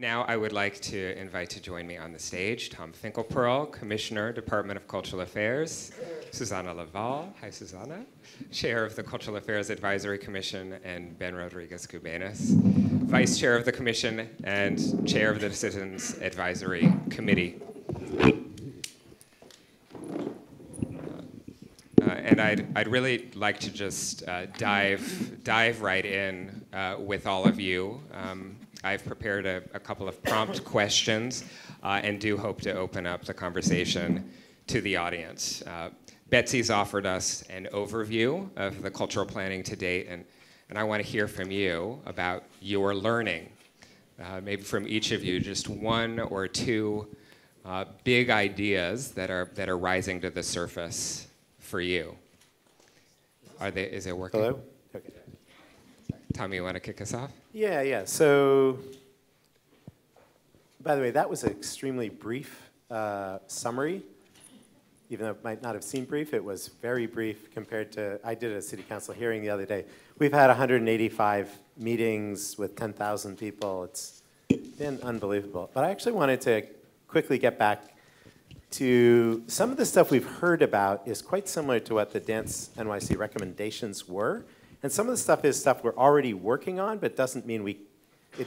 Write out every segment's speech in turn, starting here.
Now I would like to invite to join me on the stage Tom Finkelpearl, Commissioner, Department of Cultural Affairs, Susana Leval, hi Susana, Chair of the Cultural Affairs Advisory Commission, and Ben Rodriguez Cubeñas, Vice Chair of the Commission and Chair of the Citizens Advisory Committee. Uh, and I'd, I'd really like to just uh, dive, dive right in uh, with all of you. Um, I've prepared a, a, couple of prompt questions uh, and do hope to open up the conversation to the audience. Uh, Betsy's offered us an overview of the cultural planning to date, and, and I want to hear from you about your learning. Uh, maybe from each of you, just one or two big ideas that are, that are rising to the surface for you. Are they, is it working? Hello? Tommy, you want to kick us off? Yeah, yeah. So, by the way, that was an extremely brief uh, summary. Even though it might not have seemed brief, it was very brief compared to, I did a city council hearing the other day. We've had 185 meetings with 10,000 people. It's been unbelievable. But I actually wanted to quickly get back to some of the stuff we've heard about is quite similar to what the Dance NYC recommendations were. And some of the stuff is stuff we're already working on, but doesn't mean we, it,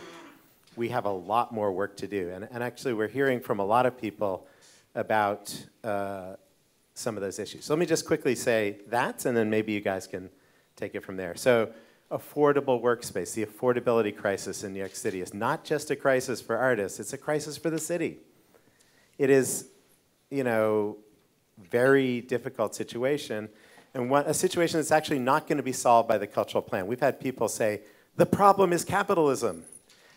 we have a lot more work to do. And, and actually, we're hearing from a lot of people about uh, some of those issues. So let me just quickly say that, and then maybe you guys can take it from there. So affordable workspace, the affordability crisis in New York City is not just a crisis for artists, it's a crisis for the city. It is you know, very difficult situation, and one, a situation that's actually not going to be solved by the cultural plan. We've had people say, the problem is capitalism.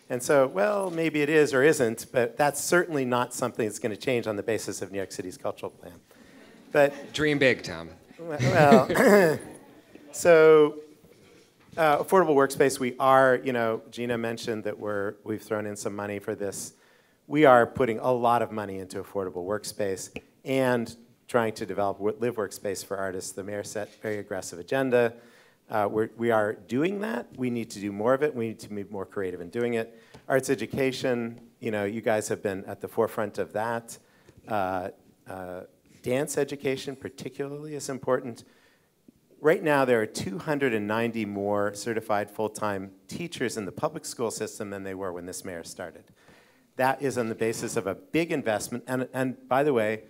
And so, well, maybe it is or isn't, but that's certainly not something that's going to change on the basis of New York City's cultural plan. But dream big, Tom. Well, so uh, affordable workspace. We are, you know, Gina mentioned that we're we've thrown in some money for this we are putting a lot of money into affordable workspace and trying to develop live workspace for artists. The mayor set very aggressive agenda. Uh, we're, we are doing that. We need to do more of it. We need to be more creative in doing it. Arts education, you know, you guys have been at the forefront of that. Uh, uh, dance education particularly is important. Right now, there are 290 more certified full-time teachers in the public school system than they were when this mayor started. That is on the basis of a big investment. And, and by the way,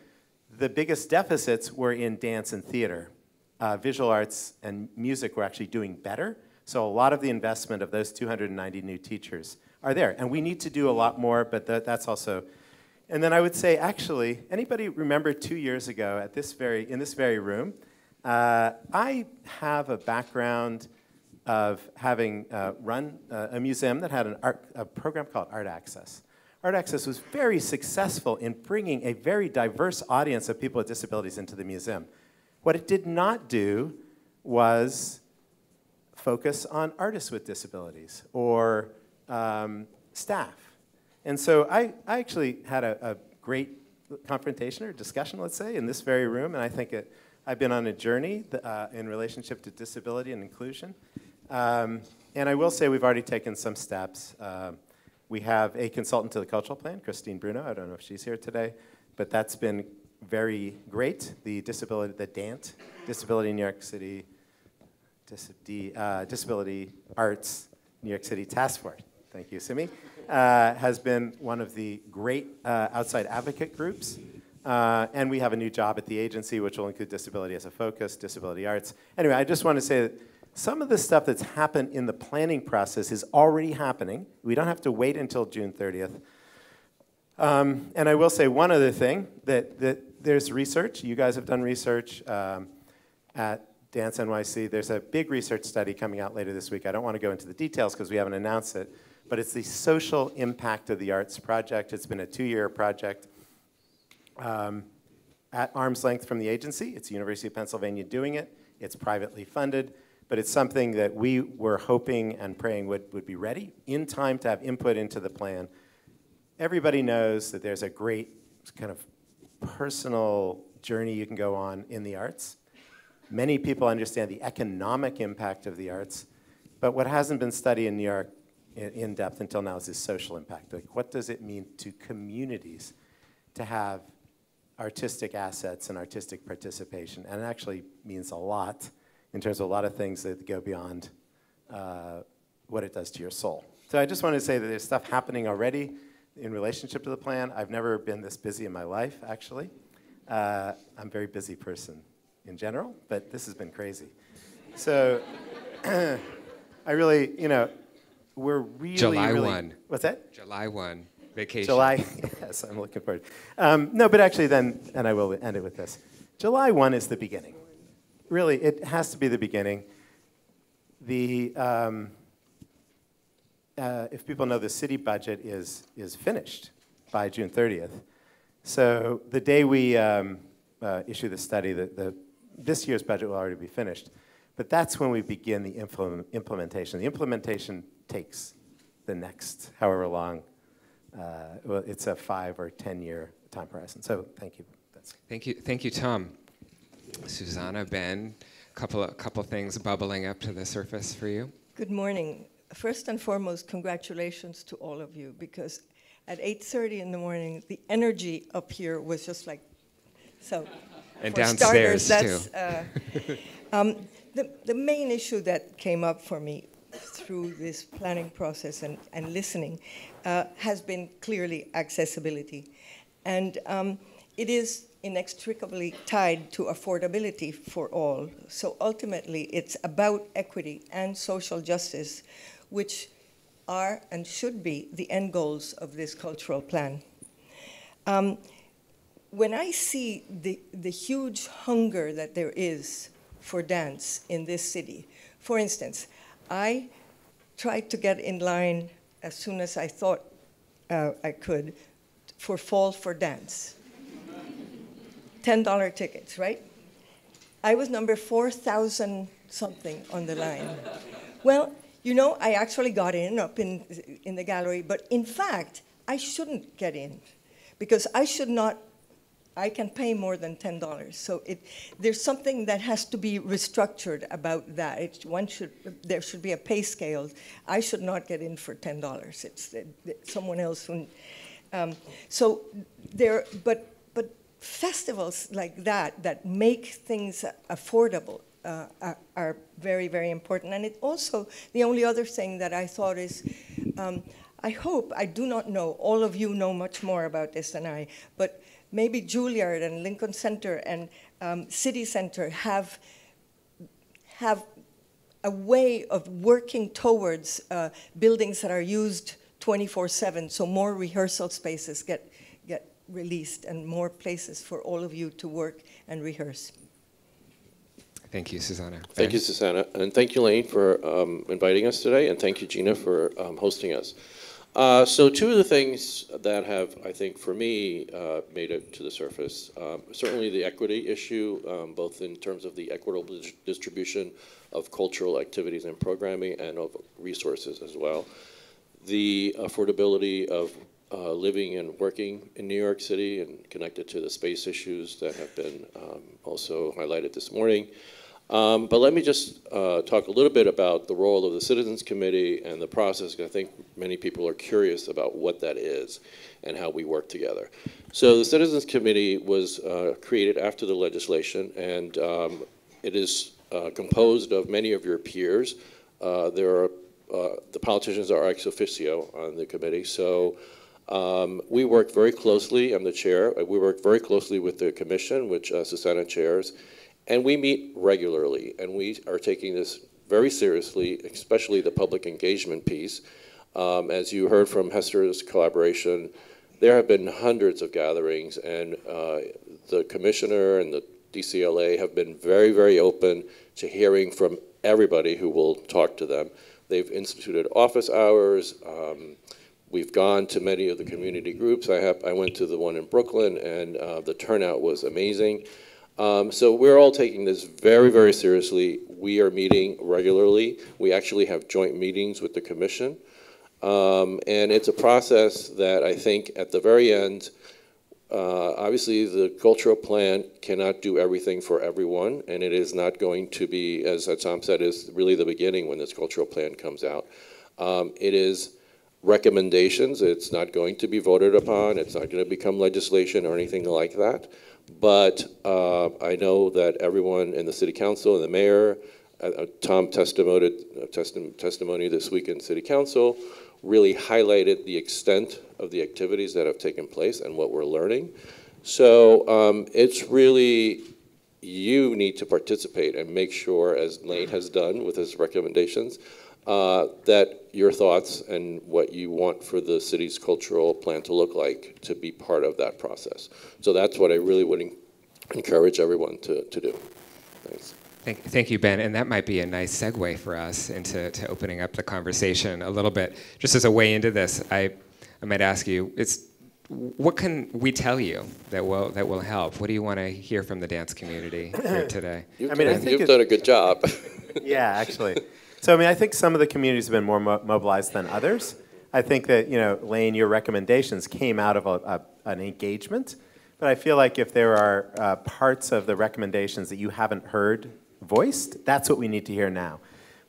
the biggest deficits were in dance and theater. Uh, visual arts and music were actually doing better. So a lot of the investment of those 290 new teachers are there. And we need to do a lot more, but that, that's also. And then I would say, actually, anybody remember two years ago at this very, in this very room, uh, I have a background of having uh, run uh, a museum that had an art, a program called Art Access. Art Access was very successful in bringing a very diverse audience of people with disabilities into the museum. What it did not do was focus on artists with disabilities or um, staff. And so I, I actually had a, a, great confrontation or discussion, let's say, in this very room, and I think it, I've been on a journey uh, in relationship to disability and inclusion. Um, and I will say we've already taken some steps. Um, we have a consultant to the cultural plan, Christine Bruno. I don't know if she's here today, but that's been very great. The disability, the DANT, Disability New York City, Dis uh, Disability Arts New York City Task Force. Thank you, Simi. Uh, has been one of the great uh, outside advocate groups. Uh, and we have a new job at the agency, which will include disability as a focus, disability arts. Anyway, I just want to say that some of the stuff that's happened in the planning process is already happening. We don't have to wait until June 30th. Um, and I will say one other thing, that, that there's research. You guys have done research um, at Dance NYC. There's a big research study coming out later this week. I don't want to go into the details because we haven't announced it, but it's the social impact of the arts project. It's been a two-year project um, at arm's length from the agency. It's the University of Pennsylvania doing it. It's privately funded but it's something that we were hoping and praying would, would be ready in time to have input into the plan. Everybody knows that there's a great kind of personal journey you can go on in the arts. Many people understand the economic impact of the arts, but what hasn't been studied in New York in, depth until now is this social impact. Like, what does it mean to communities to have artistic assets and artistic participation? And it actually means a lot in terms of a lot of things that go beyond uh, what it does to your soul. So I just wanted to say that there's stuff happening already in relationship to the plan. I've never been this busy in my life, actually. Uh, I'm a very busy person in general, but this has been crazy. So I really, you know, we're really, July really, 1. What's that? July 1, vacation. July, yes, I'm looking forward. Um, no, but actually then, and I will end it with this. July 1 is the beginning. Really, it has to be the beginning. The, um, uh, if people know, the city budget is, is finished by June 30th. So the day we um, uh, issue the study, the, the, this year's budget will already be finished. But that's when we begin the implement, implementation. The implementation takes the next however long. Uh, well, it's a five or 10 year time horizon. So thank you. That's Thank you, thank you, Tom. Susana, Ben, a couple of, couple things bubbling up to the surface for you. Good morning. First and foremost, congratulations to all of you because at 8:30 in the morning, the energy up here was just like so. And downstairs, starters, too. uh, um, the, the main issue that came up for me through this planning process and, and listening uh, has been clearly accessibility. And um, it is inextricably tied to affordability for all. So ultimately, it's about equity and social justice, which are and should be the end goals of this cultural plan. Um, when I see the, the huge hunger that there is for dance in this city, for instance, I tried to get in line as soon as I thought uh, I could for Fall for Dance. $10 tickets, right? I was number 4,000 something on the line. Well, you know, I actually got in up in, in the gallery, but in fact, I shouldn't get in because I should not, I can pay more than $10. So it, there's something that has to be restructured about that. It, one should, there should be a pay scale. I should not get in for $10. It's uh, someone else who, um, so there, but festivals like that, that make things affordable, uh, are, very, very important. And it also, the only other thing that I thought is, um, I hope, I do not know, all of you know much more about this than I, but maybe Juilliard and Lincoln Center and um, City Center have, have a way of working towards uh, buildings that are used 24-7, so more rehearsal spaces get released and more places for all of you to work and rehearse. Thank you, Susana. Thank you, Susana. And thank you, Lane, for um, inviting us today. And thank you, Gina, for um, hosting us. Uh, so two of the things that have, I think, for me, uh, made it to the surface, um, certainly the equity issue, um, both in terms of the equitable distribution of cultural activities and programming and of resources as well. The affordability of uh, living and working in New York City and connected to the space issues that have been um, also highlighted this morning. Um, but let me just uh, talk a little bit about the role of the Citizens Committee and the process, I think many people are curious about what that is and how we work together. So the Citizens Committee was uh, created after the legislation, and um, it is uh, composed of many of your peers. Uh, there are, uh, the politicians are ex officio on the committee, so um, we work very closely, I'm the chair, we work very closely with the commission, which uh, Susana chairs, and we meet regularly, and we are taking this very seriously, especially the public engagement piece. Um, as you heard from Hester's collaboration, there have been hundreds of gatherings, and uh, the commissioner and the DCLA have been very, very open to hearing from everybody who will talk to them. They've instituted office hours. Um, we've gone to many of the community groups. I, have, I went to the one in Brooklyn, and uh, the turnout was amazing. Um, so we're all taking this very, very seriously. We are meeting regularly. We actually have joint meetings with the commission. Um, and it's a process that I think at the very end, uh, obviously the cultural plan cannot do everything for everyone, and it is not going to be, as Tom said, is really the beginning when this cultural plan comes out. Um, it is recommendations. It's not going to be voted upon. It's not going to become legislation or anything like that. But uh, I know that everyone in the city council and the mayor, uh, uh, Tom testified, uh, testi- testimony this week in city council, really highlighted the extent of the activities that have taken place and what we're learning. So um, it's really, you need to participate and make sure, as Lane has done with his recommendations, uh, that your thoughts and what you want for the city's cultural plan to look like to be part of that process. So that's what I really would en- encourage everyone to, to do. Thanks. Thank, thank you, Ben. And that might be a nice segue for us into to opening up the conversation a little bit. Just as a way into this, I, I might ask you, it's, what can we tell you that will, that will help? What do you want to hear from the dance community here today? You've, I mean, I think you've done a good job. yeah, actually. So I mean, I think some of the communities have been more mo- mobilized than others. I think that you know, Lane, your recommendations came out of a, a, an engagement, but I feel like if there are uh, parts of the recommendations that you haven't heard voiced, that's what we need to hear now.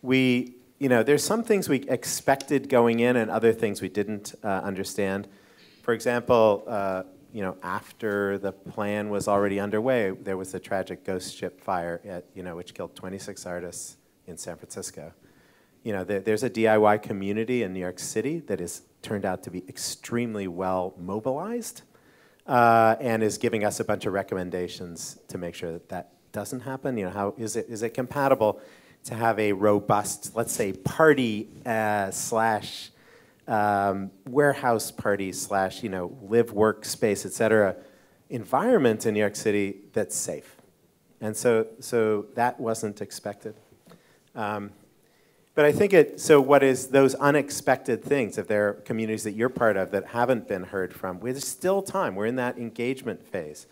We, you know, there's some things we expected going in, and other things we didn't uh, understand. For example, uh, you know, after the plan was already underway, there was a tragic ghost ship fire, at, you know, which killed 26 artists in San Francisco. You know, there, there's a DIY community in New York City that has turned out to be extremely well mobilized uh, and is giving us a bunch of recommendations to make sure that that doesn't happen. You know, how is it is it compatible to have a robust, let's say, party uh, slash um, warehouse party slash you know live work space, et cetera, environment in New York City that's safe, and so so that wasn't expected. Um, but I think it, so what is those unexpected things, if there are communities that you're part of that haven't been heard from, there's still time. We're in that engagement phase.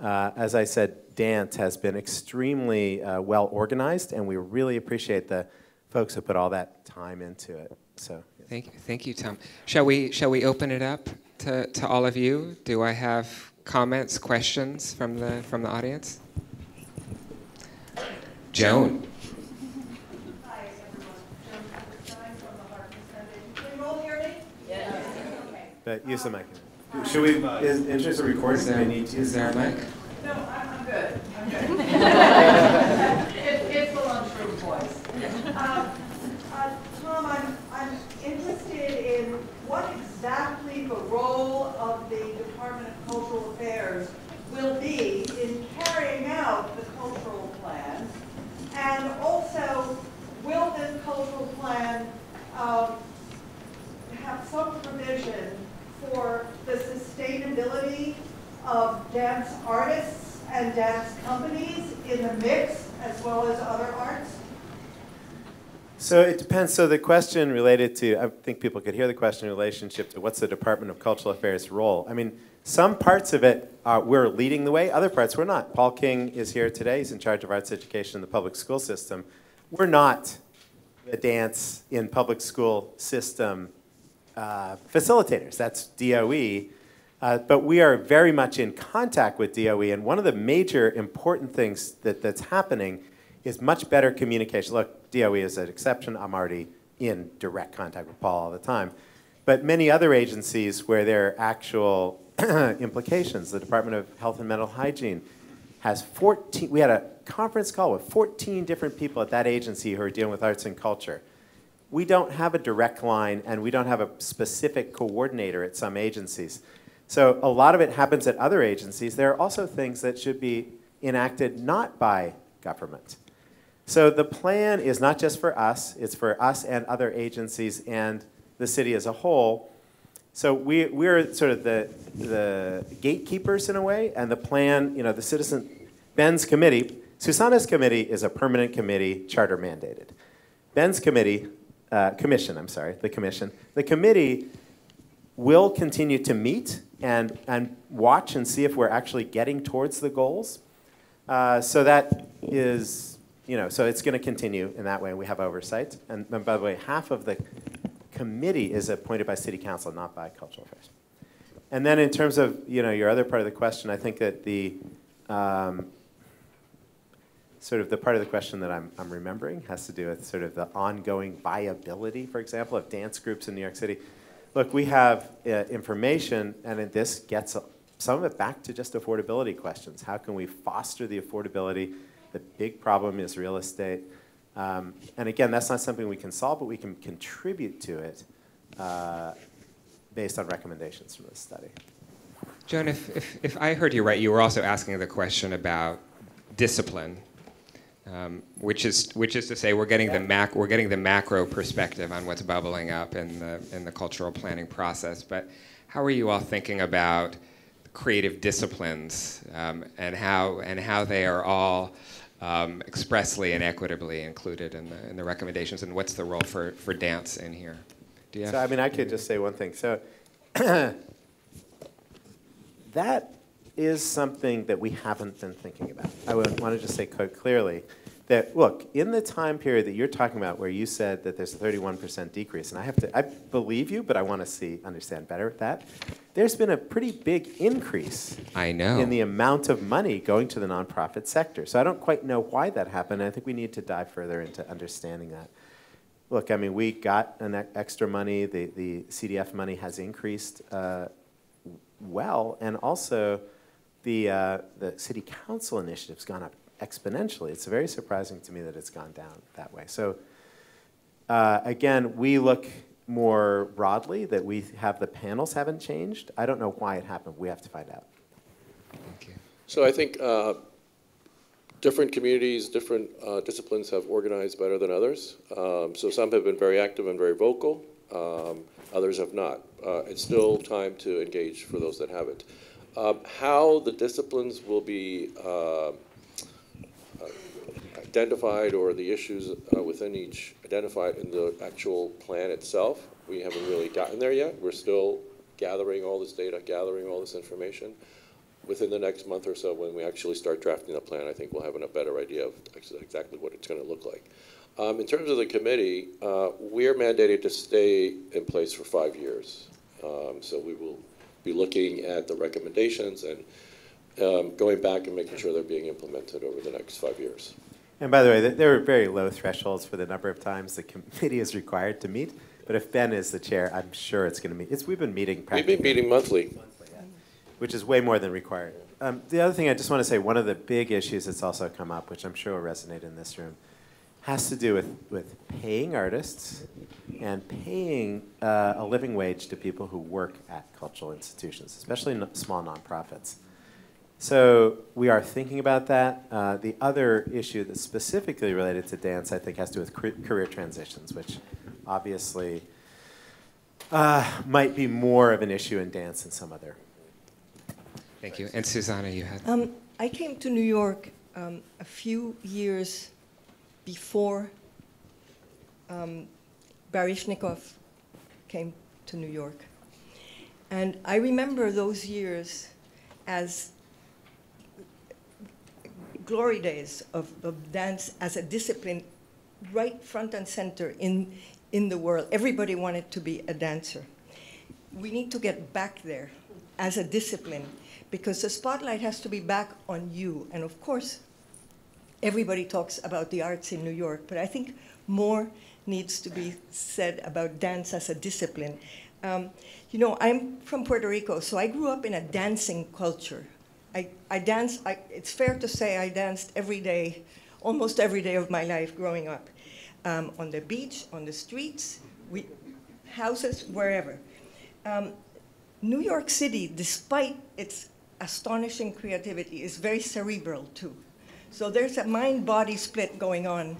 Uh, as I said, dance has been extremely uh, well organized, and we really appreciate the folks who put all that time into it. So, Thank you, thank you, Tom. Shall we, shall we open it up to, to all of you? Do I have comments, questions from the, from the audience? Joan. Hi, everyone. Joan Kupferstein from the Harkness Foundation. Can you all hear me? Yes. Okay. But use the mic. Should we, is interest of recording, Is do there, we need to? is there a mic? No, I'm, I'm good. I'm good. It- It's the lunchroom voice. Um, uh, Tom, I'm, I'm interested in what exactly the role of the Department of Cultural Affairs will be in carrying out the cultural plan. And also, will this cultural plan um, have some provision for the sustainability of dance artists and dance companies in the mix as well as other arts? So it depends. So the question related to, I think people could hear the question in relationship to what's the Department of Cultural Affairs role. I mean, some parts of it are, we're leading the way, other parts we're not. Paul King is here today. He's in charge of arts education in the public school system. We're not the dance in public school system uh, facilitators. That's DOE. Uh, but we are very much in contact with DOE, and one of the major important things that, that's happening is much better communication. Look, DOE is an exception. I'm already in direct contact with Paul all the time. But many other agencies where there are actual implications, the Department of Health and Mental Hygiene has 14, we had a conference call with 14 different people at that agency who are dealing with arts and culture we don't have a direct line and we don't have a specific coordinator at some agencies. So a lot of it happens at other agencies. There are also things that should be enacted not by government. So the plan is not just for us, it's for us and other agencies and the city as a whole. So we, we're sort of the, the gatekeepers in a way, and the plan, you know, the citizen, Ben's committee, Susana's committee is a permanent committee, charter mandated. Ben's committee, uh, commission, I'm sorry, the commission, the committee will continue to meet and, and watch and see if we're actually getting towards the goals. Uh, so that is, you know, so it's going to continue in that way. We have oversight. And, and by the way, half of the committee is appointed by city council, not by cultural affairs. And then in terms of, you know, your other part of the question, I think that the, um, sort of the part of the question that I'm, I'm remembering has to do with sort of the ongoing viability, for example, of dance groups in New York City. look, we have uh, information, and this gets some of it back to just affordability questions. How can we foster the affordability? The big problem is real estate. Um, and again, that's not something we can solve, but we can contribute to it uh, based on recommendations from this study. Joan, if, if, if I heard you right, you were also asking the question about discipline, um, which is which is to say we're getting the mac we're getting the macro perspective on what's bubbling up in the in the cultural planning process. But how are you all thinking about creative disciplines um, and how and how they are all um, expressly and equitably included in the in the recommendations, and what's the role for, for dance in here? Do you have? So I mean, I could just say one thing. So that is something that we haven't been thinking about. I would want to just say quite clearly that, look, in the time period that you're talking about where you said that there's a 31% decrease, and I have to, I believe you, but I want to see, understand better that, there's been a pretty big increase I know. in the amount of money going to the nonprofit sector. So I don't quite know why that happened. I think we need to dive further into understanding that. Look, I mean, we got an extra money. The, the CDF money has increased uh, well, and also the, uh, the city council initiative's gone up exponentially. It's very surprising to me that it's gone down that way. So uh, again, we look more broadly that we have the panels haven't changed. I don't know why it happened. We have to find out. Thank you. So I think uh, different communities, different uh, disciplines have organized better than others. Um, so some have been very active and very vocal. Um, others have not. Uh, it's still time to engage for those that haven't. Um, how the disciplines will be uh, identified or the issues uh, within each identified in the actual plan itself, we haven't really gotten there yet. We're still gathering all this data, gathering all this information. Within the next month or so, when we actually start drafting the plan, I think we'll have a better idea of exactly what it's going to look like. Um, in terms of the committee, uh, we're mandated to stay in place for five years. Um, so we will be looking at the recommendations and um, going back and making sure they're being implemented over the next five years. And by the way, there are very low thresholds for the number of times the committee is required to meet. But if Ben is the chair, I'm sure it's going to meet. It's, we've been meeting We've been meeting monthly. Which is way more than required. Um, the other thing I just want to say, one of the big issues that's also come up, which I'm sure will resonate in this room, has to do with, with paying artists and paying uh, a living wage to people who work at cultural institutions, especially no, small nonprofits. So we are thinking about that. Uh, the other issue that's specifically related to dance, I think, has to do with career transitions, which obviously uh, might be more of an issue in dance than some other. Thank you. And Susana, you had. Um, I came to New York um, a few years before um, Baryshnikov came to New York. And I remember those years as glory days of, of dance as a discipline right front and center in, in the world. Everybody wanted to be a dancer. We need to get back there as a discipline because the spotlight has to be back on you. And of course, everybody talks about the arts in New York, but I think more needs to be said about dance as a discipline. Um, you know, I'm from Puerto Rico, so I grew up in a dancing culture. I, I danced, I, it's fair to say I danced every day, almost every day of my life growing up. Um, on the beach, on the streets, we, houses, wherever. Um, New York City, despite its astonishing creativity, is very cerebral too. So there's a mind-body split going on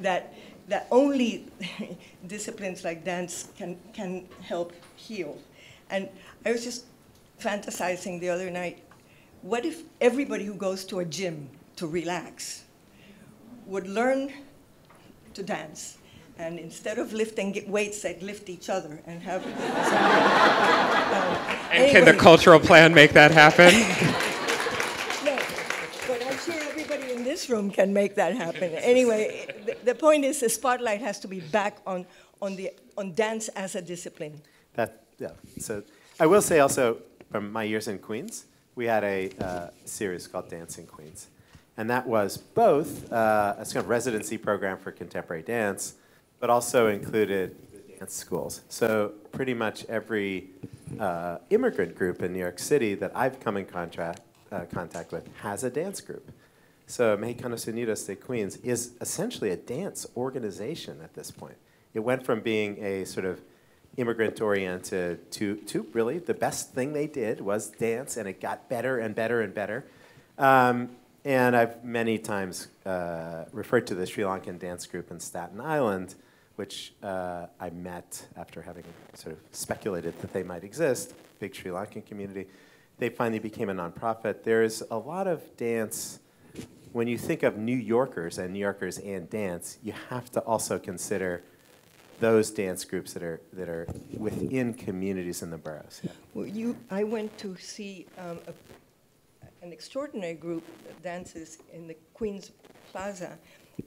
that, that only disciplines like dance can, can help heal. And I was just fantasizing the other night, what if everybody who goes to a gym to relax would learn to dance? And instead of lifting weights, they'd lift each other and have. um, and can the cultural plan make that happen? this room can make that happen. Anyway, the, the, point is the spotlight has to be back on, on, the, on dance as a discipline. That, yeah. So I will say also, from my years in Queens, we had a uh, series called Dancing Queens. And that was both uh, a of residency program for contemporary dance, but also included dance schools. So pretty much every uh, immigrant group in New York City that I've come in contract, uh, contact with has a dance group. So Mexicanos Unidos de Queens is essentially a dance organization at this point. It went from being a sort of immigrant oriented to, to really the best thing they did was dance, and it got better and better and better. Um, and I've many times uh, referred to the Sri Lankan dance group in Staten Island, which uh, I met after having sort of speculated that they might exist, big Sri Lankan community. They finally became a nonprofit. There's a lot of dance. When you think of New Yorkers and New Yorkers and dance, you have to also consider those dance groups that are that are within communities in the boroughs. Yeah. Well, you, I went to see um, a, an extraordinary group that dances in the Queens Plaza.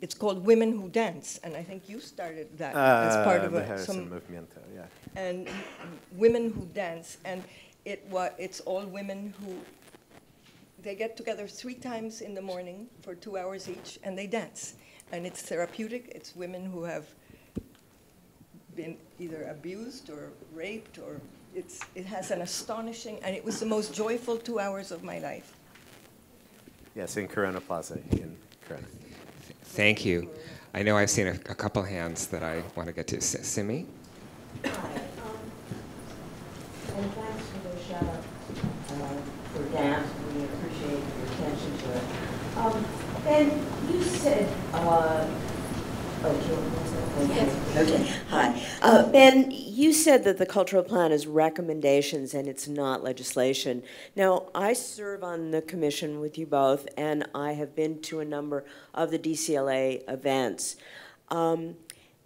It's called Women Who Dance, and I think you started that as part of Uh, a, some en Movimiento, yeah. and women who dance, and it wa- it's all women who they get together three times in the morning for two hours each, and they dance, and it's therapeutic. It's women who have been either abused or raped, or it's it has an astonishing, and it was the most joyful two hours of my life. Yes, in Corona Plaza in Corona. Thank you. I know I've seen a, a couple hands that I want to get to. S- Simi? Hi, Um, Ben, you said, uh, oh, you want to say something? Okay, hi. Uh, Ben, you said that the cultural plan is recommendations and it's not legislation. Now, I serve on the commission with you both, and I have been to a number of the DCLA events. Um,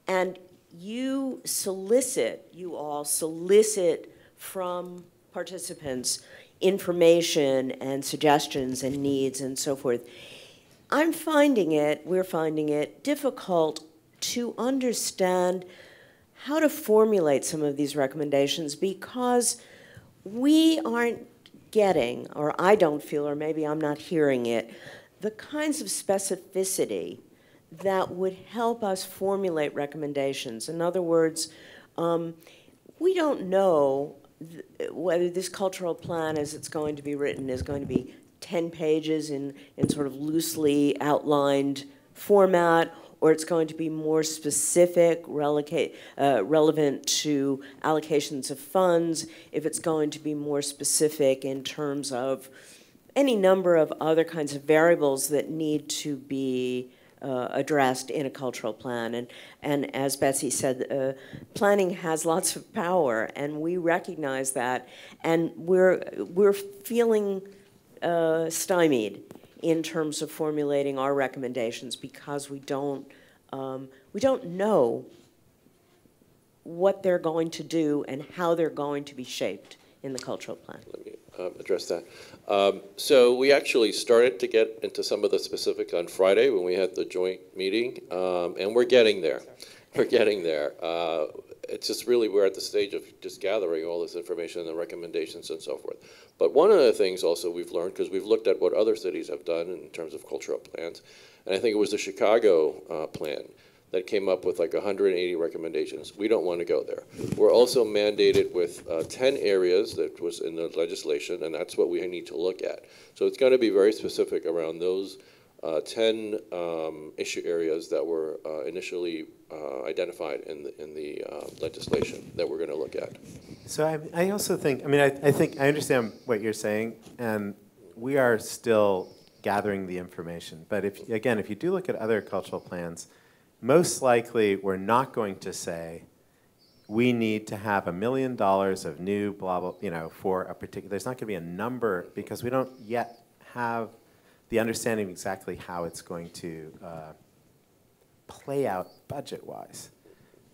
and you solicit, you all solicit from participants information and suggestions and needs and so forth. I'm finding it, we're finding it difficult to understand how to formulate some of these recommendations because we aren't getting, or I don't feel, or maybe I'm not hearing it, the kinds of specificity that would help us formulate recommendations. In other words, um, we don't know whether this cultural plan, as it's going to be written, is going to be 10 pages in, in sort of loosely outlined format, or it's going to be more specific, uh, relevant to allocations of funds, if it's going to be more specific in terms of any number of other kinds of variables that need to be uh, addressed in a cultural plan. And, and as Betsy said, uh, planning has lots of power, and we recognize that. And we're, we're feeling uh, stymied in terms of formulating our recommendations because we don't, um, we don't know what they're going to do and how they're going to be shaped in the cultural plan. Let me um, address that. Um, So we actually started to get into some of the specifics on Friday when we had the joint meeting, um, and we're getting there. We're getting there. Uh, It's just really, we're at the stage of just gathering all this information and the recommendations and so forth. But one of the things also we've learned, because we've looked at what other cities have done in terms of cultural plans, and I think it was the Chicago uh, plan that came up with like 180 recommendations. We don't want to go there. We're also mandated with uh, 10 areas that was in the legislation, and that's what we need to look at. So it's going to be very specific around those uh, 10 um, issue areas that were uh, initially uh, identified in the, in the uh, legislation that we're going to look at. So I, I also think, I mean, I, I think, I understand what you're saying, and we are still gathering the information. But if, again, if you do look at other cultural plans, most likely we're not going to say, we need to have a million dollars of new blah, blah, you know, for a particular, there's not going to be a number because we don't yet have the understanding of exactly how it's going to uh, play out budget-wise.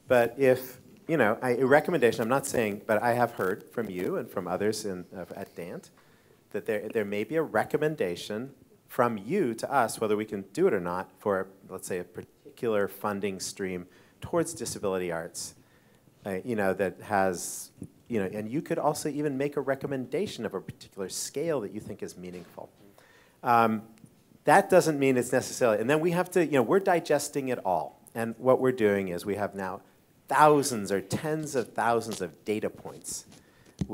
But if, you know, I- a recommendation, I'm not saying, but I have heard from you and from others in, of- at DANT, that there, there may be a recommendation from you to us, whether we can do it or not, for, let's say, a particular funding stream towards disability arts, uh, you know, that has, you know, and you could also even make a recommendation of a particular scale that you think is meaningful. Um, that doesn't mean it's necessarily, and then we have to, you know, we're digesting it all. And what we're doing is we have now thousands or tens of thousands of data points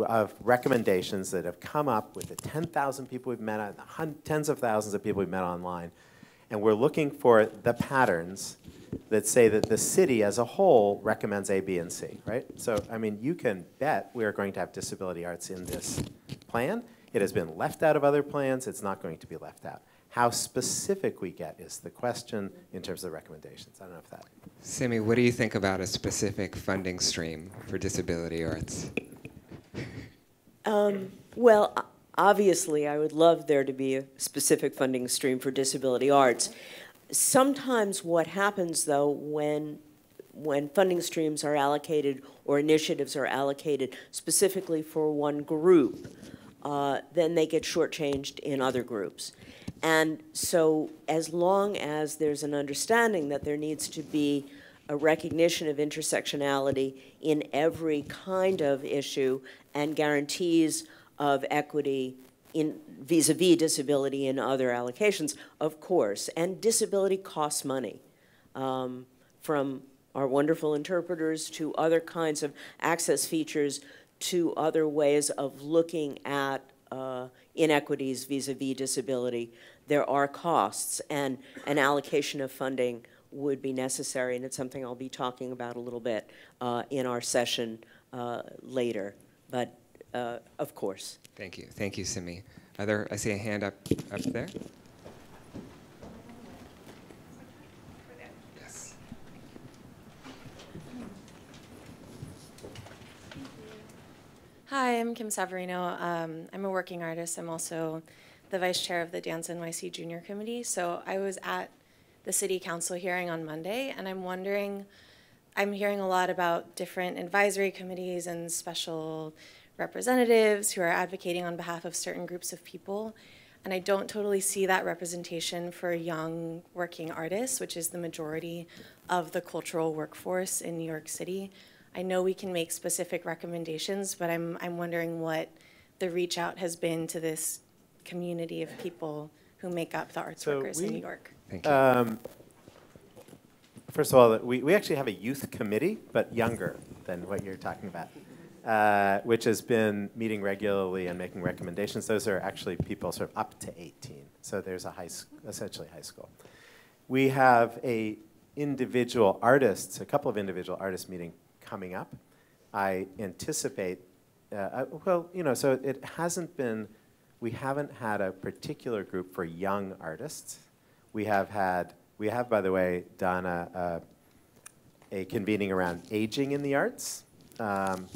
of recommendations that have come up with the 10,000 people we've met, the tens of thousands of people we've met online. And we're looking for the patterns that say that the city as a whole recommends A, B, and C, right? So, I mean, you can bet we are going to have disability arts in this plan. It has been left out of other plans, it's not going to be left out. How specific we get is the question in terms of the recommendations. I don't know if that. Simi, what do you think about a specific funding stream for disability arts? Um, well, o- obviously, I would love there to be a specific funding stream for disability arts. Sometimes what happens, though, when, when funding streams are allocated or initiatives are allocated specifically for one group, uh, then they get shortchanged in other groups. And so, as long as there's an understanding that there needs to be a recognition of intersectionality in every kind of issue and guarantees of equity in vis-a-vis disability in other allocations, of course. And disability costs money, um, from our wonderful interpreters to other kinds of access features to other ways of looking at uh, inequities vis-a-vis disability. There are costs, and an allocation of funding would be necessary, and it's something I'll be talking about a little bit uh, in our session uh, later. But uh, of course. Thank you. Thank you, Simi. Are there, I see a hand up, up there. Yes. Hi, I'm Kim Savarino. Um, I'm a working artist. I'm also the vice chair of the Dance NYC Junior Committee. So I was at the city council hearing on Monday, and I'm wondering, I'm hearing a lot about different advisory committees and special representatives who are advocating on behalf of certain groups of people. And I don't totally see that representation for young working artists, which is the majority of the cultural workforce in New York City. I know we can make specific recommendations, but I'm, I'm wondering what the reach out has been to this community of people who make up the arts So workers in New York. Thank you. Um, First of all, we, we actually have a youth committee, but younger than what you're talking about, uh, which has been meeting regularly and making recommendations. Those are actually people sort of up to 18. So there's a high, essentially high school. We have a individual artists, a couple of individual artists meeting coming up. I anticipate, uh, uh, well, you know, so it hasn't been, we haven't had a particular group for young artists. We have had, we have, by the way, done a, a, a convening around aging in the arts. Um,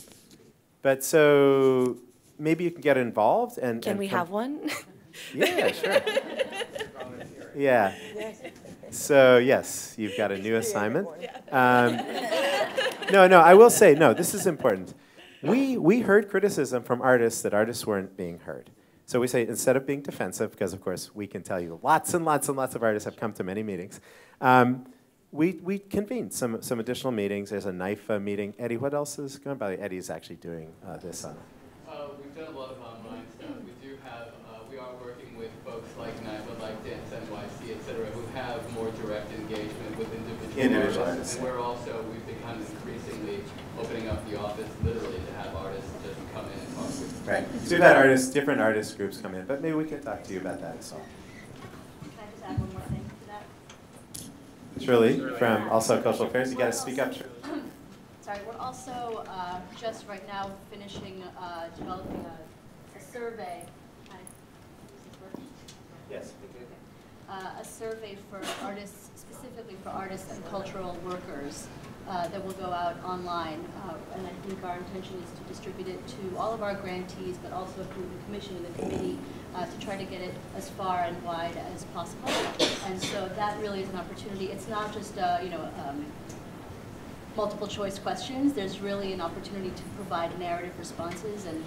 but so maybe you can get involved and. Can and we come- have one? Yeah, sure. Yeah. So yes, you've got a new assignment. Um, no, no, I will say no. This is important. We we heard criticism from artists that artists weren't being heard. So we say instead of being defensive, because of course we can tell you lots and lots and lots of artists have come to many meetings. Um, we, we convened some, some additional meetings. There's a NYFA meeting. Eddie, what else is going? By the way, Eddie's actually doing uh, this on. Uh, we've done a lot of online stuff. We do have, uh, we are working with folks like NYFA, like Dance NYC, et cetera, who have more direct engagement with individual, Individual artists. artists. And we're also, we've become increasingly opening up the office literally to have artists just come in and talk with. Right. So we've had artists, different artist groups come in, but maybe we can talk to you about that as well. Can I just add one more thing to that? Shirley from Also Cultural Affairs, you got to speak up. Shirley. Sorry, we're also uh, just right now finishing uh, developing a, a survey. Hi. Is this? Yes. Uh, a survey for artists, specifically for artists and cultural workers, uh, that will go out online. Uh, and I think our intention is to distribute it to all of our grantees, but also through the commission and the committee, uh, to try to get it as far and wide as possible. And so that really is an opportunity. It's not just, uh, you know, um, multiple choice questions. There's really an opportunity to provide narrative responses and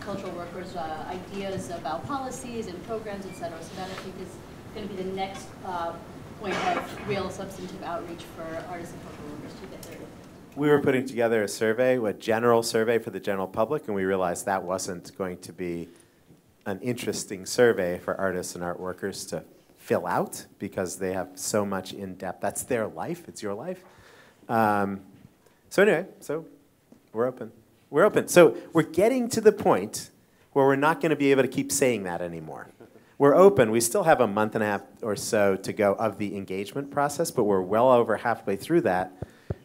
cultural workers' uh, ideas about policies and programs, et cetera. So that I think is going to be the next uh, point of real substantive outreach for artists and cultural workers to get there. We were putting together a survey, a general survey for the general public, and we realized that wasn't going to be an interesting survey for artists and art workers to fill out because they have so much in depth. That's their life, it's your life. Um, So anyway, so we're open. We're open. So we're getting to the point where we're not going to be able to keep saying that anymore. We're open. We still have a month and a half or so to go of the engagement process, but we're well over halfway through that.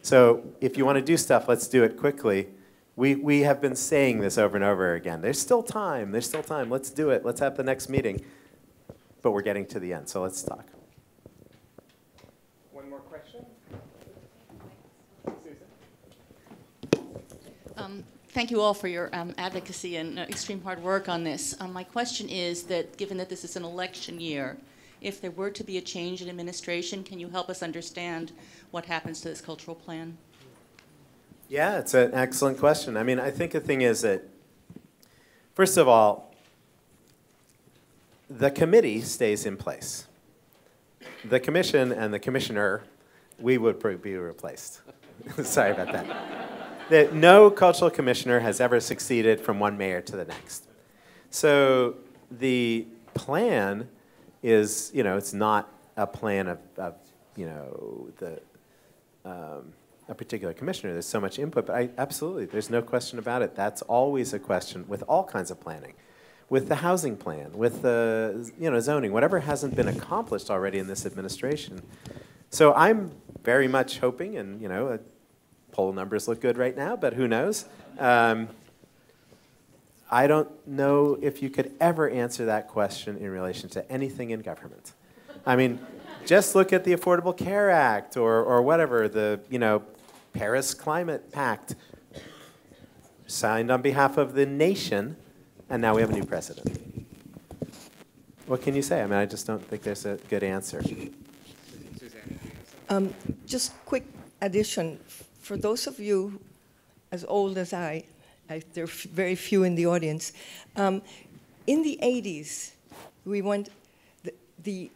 So if you want to do stuff, let's do it quickly. We, we have been saying this over and over again. There's still time. There's still time. Let's do it. Let's have the next meeting. But we're getting to the end, so let's talk. One more question? Um, Thank you all for your um, advocacy and uh, extreme hard work on this. Um, My question is that, given that this is an election year, if there were to be a change in administration, can you help us understand what happens to this cultural plan? Yeah, it's an excellent question. I mean, I think the thing is that, first of all, the committee stays in place. The commission and the commissioner, we would be replaced. Sorry about that. That no cultural commissioner has ever succeeded from one mayor to the next. So the plan is, you know, it's not a plan of, of you know, the um, a particular commissioner. There's so much input, but I, absolutely, there's no question about it. That's always a question with all kinds of planning, with the housing plan, with the you know zoning, whatever hasn't been accomplished already in this administration. So I'm very much hoping, and you know, uh, poll numbers look good right now, but who knows? Um, I don't know if you could ever answer that question in relation to anything in government. I mean, just look at the Affordable Care Act or, or whatever, the, you know, Paris Climate Pact, signed on behalf of the nation, and now we have a new president. What can you say? I mean, I just don't think there's a good answer. Um, just quick addition, for those of you as old as I, I there are f- very few in the audience, um, in the 80s, we went, the, the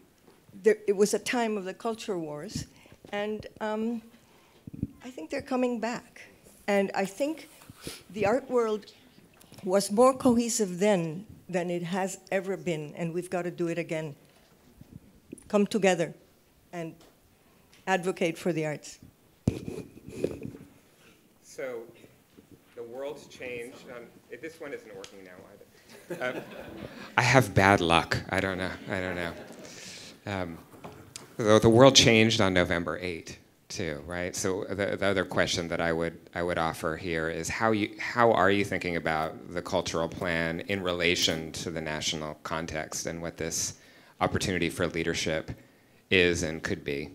there, it was a time of the culture wars, and um, I think they're coming back. And I think the art world was more cohesive then than it has ever been, and we've got to do it again. Come together and advocate for the arts. So the world's changed. Um, this one isn't working now either. Um, I have bad luck. I don't know. I don't know. Um, though the world changed on November 8, too, right? So the, the other question that I would I would offer here is how you how are you thinking about the cultural plan in relation to the national context and what this opportunity for leadership is and could be,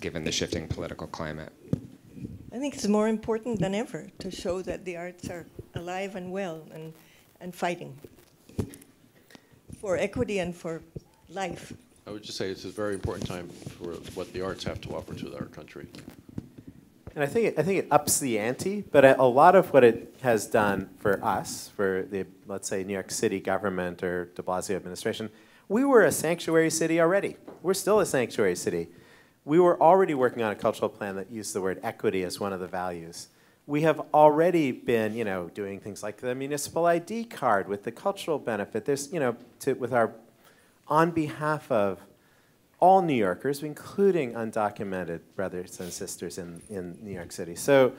given the shifting political climate. I think it's more important than ever to show that the arts are alive and well and, and fighting for equity and for life. I would just say it's a very important time for what the arts have to offer to our country. And I think it, I think it ups the ante, but a, lot of what it has done for us, for the let's say New York City government or De Blasio administration, we were a sanctuary city already. We're still a sanctuary city. We were already working on a cultural plan that used the word equity as one of the values. We have already been, you know, doing things like the municipal ID card with the cultural benefit. There's, you know, to, with our, on behalf of all New Yorkers, including undocumented brothers and sisters in, in New York City. So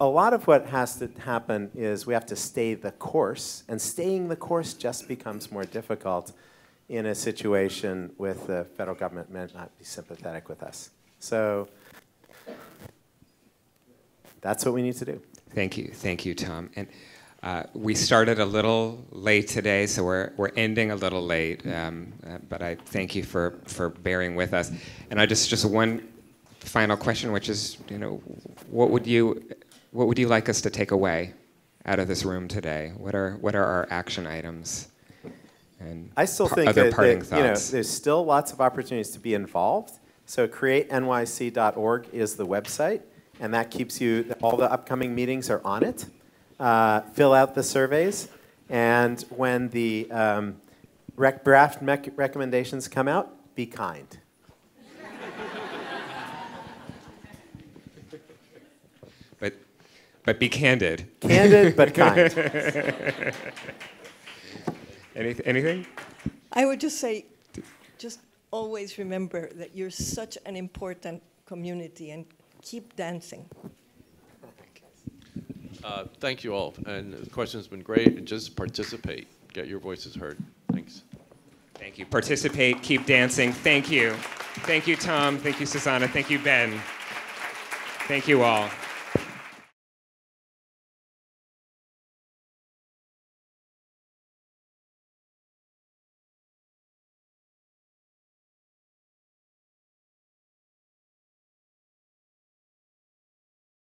a lot of what has to happen is we have to stay the course, and staying the course just becomes more difficult in a situation with the federal government may not be sympathetic with us. So that's what we need to do. Thank you, thank you, Tom. And uh, we started a little late today, so we're we're ending a little late. Um, uh, but I thank you for for bearing with us. And I just just one final question, which is, you know, what would you what would you like us to take away out of this room today? What are what are our action items? And I still par- think other that, parting that, you know, thoughts. there's still lots of opportunities to be involved. So createnyc.org is the website, and that keeps you, all the upcoming meetings are on it. Uh, fill out the surveys, and when the um, rec- draft mec- recommendations come out, be kind. but but be candid. Candid but kind. Any, anything? I would just say, just always remember that you're such an important community and keep dancing. Uh, Thank you all, and the question's been great, and just participate, get your voices heard. Thanks. Thank you. Participate, keep dancing. Thank you. Thank you, Tom. Thank you, Susana. Thank you, Ben. Thank you all.